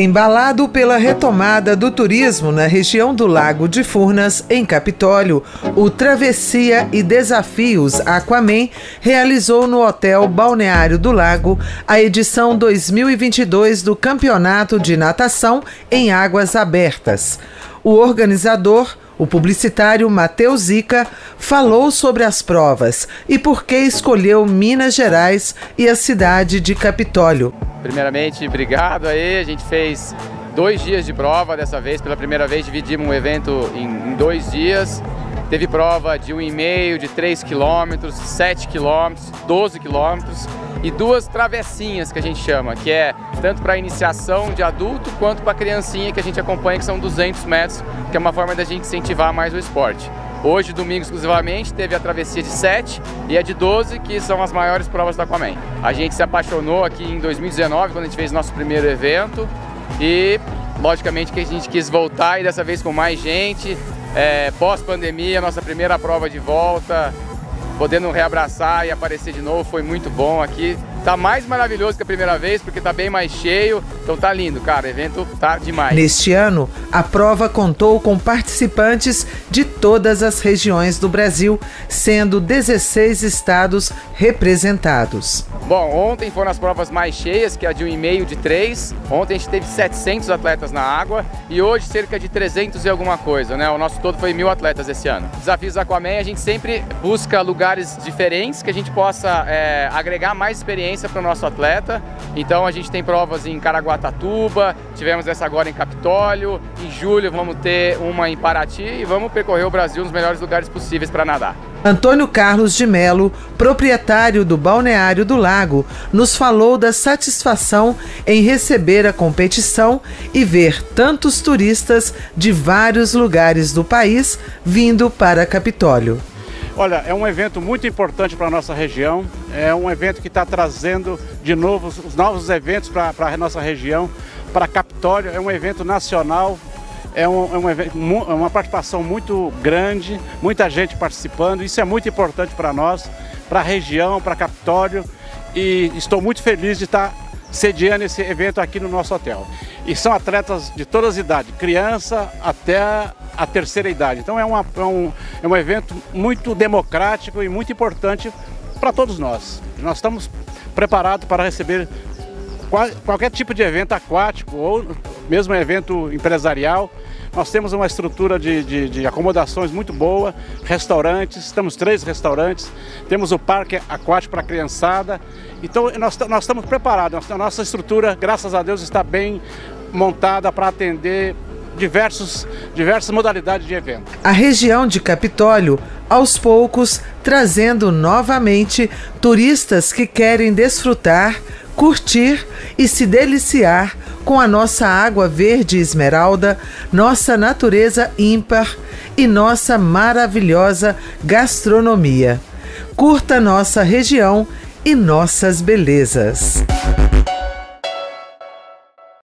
Embalado pela retomada do turismo na região do Lago de Furnas, em Capitólio, o Travessia e Desafios Aquaman realizou no Hotel Balneário do Lago a edição 2022 do Campeonato de Natação em Águas Abertas. O organizador, o publicitário Matheus Zica falou sobre as provas e por que escolheu Minas Gerais e a cidade de Capitólio. Primeiramente, obrigado aí. A gente fez dois dias de prova dessa vez. Pela primeira vez, dividimos um evento em, dois dias. Teve prova de 1,5, de 3 quilômetros, 7 quilômetros, 12 quilômetros e duas travessinhas que a gente chama, que é tanto para iniciação de adulto quanto para criancinha que a gente acompanha, que são 200 metros, que é uma forma da gente incentivar mais o esporte. Hoje, domingo exclusivamente, teve a travessia de 7 e a de 12, que são as maiores provas da Aquaman. A gente se apaixonou aqui em 2019, quando a gente fez nosso primeiro evento, e logicamente que a gente quis voltar e dessa vez com mais gente. É, Pós-pandemia, nossa primeira prova de volta, podendo reabraçar e aparecer de novo, foi muito bom aqui. Tá mais maravilhoso que a primeira vez, porque tá bem mais cheio. Então tá lindo, cara. O evento tá demais. Neste ano, a prova contou com participantes de todas as regiões do Brasil, sendo 16 estados representados. Bom, ontem foram as provas mais cheias, que é a de 1,5 de 3. Ontem a gente teve 700 atletas na água e hoje cerca de 300 e alguma coisa, né? O nosso todo foi mil atletas esse ano. Desafios Aquaman, a gente sempre busca lugares diferentes que a gente possa é, agregar mais experiência para o nosso atleta. Então a gente tem provas em Caraguatatuba, tivemos essa agora em Capitólio, em julho vamos ter uma em Paraty e vamos percorrer o Brasil nos melhores lugares possíveis para nadar. Antônio Carlos de Melo, proprietário do Balneário do Lago, nos falou da satisfação em receber a competição e ver tantos turistas de vários lugares do país vindo para Capitólio. Olha, é um evento muito importante para a nossa região, é um evento que está trazendo de novo os novos eventos para a nossa região, para Capitólio, é um evento nacional, é, um, é um evento, é uma participação muito grande, muita gente participando. Isso é muito importante para nós, para a região, para Capitólio. E estou muito feliz de estar sediando esse evento aqui no nosso hotel. E são atletas de todas as idades, criança até a terceira idade. Então é, uma, é, um, é um evento muito democrático e muito importante para todos nós. Nós estamos preparados para receber qualquer tipo de evento aquático ou mesmo evento empresarial. Nós temos uma estrutura de, de, de, acomodações muito boa, restaurantes, temos três restaurantes, temos o parque aquático para a criançada. Então nós, nós estamos preparados, a nossa estrutura, graças a Deus, está bem montada para atender diversos, diversas modalidades de evento. A região de Capitólio, aos poucos, trazendo novamente turistas que querem desfrutar curtir e se deliciar com a nossa água verde esmeralda, nossa natureza ímpar e nossa maravilhosa gastronomia. Curta nossa região e nossas belezas.